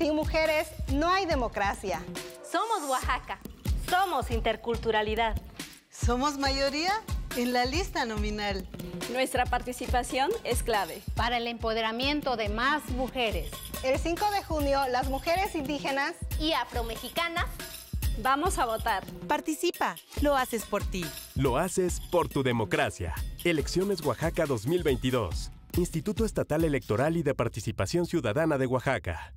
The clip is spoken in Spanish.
Sin mujeres no hay democracia. Somos Oaxaca. Somos interculturalidad. Somos mayoría en la lista nominal. Nuestra participación es clave para el empoderamiento de más mujeres. El 5 de junio, las mujeres indígenas y afromexicanas vamos a votar. Participa, lo haces por ti. Lo haces por tu democracia. Elecciones Oaxaca 2022. Instituto Estatal Electoral y de Participación Ciudadana de Oaxaca.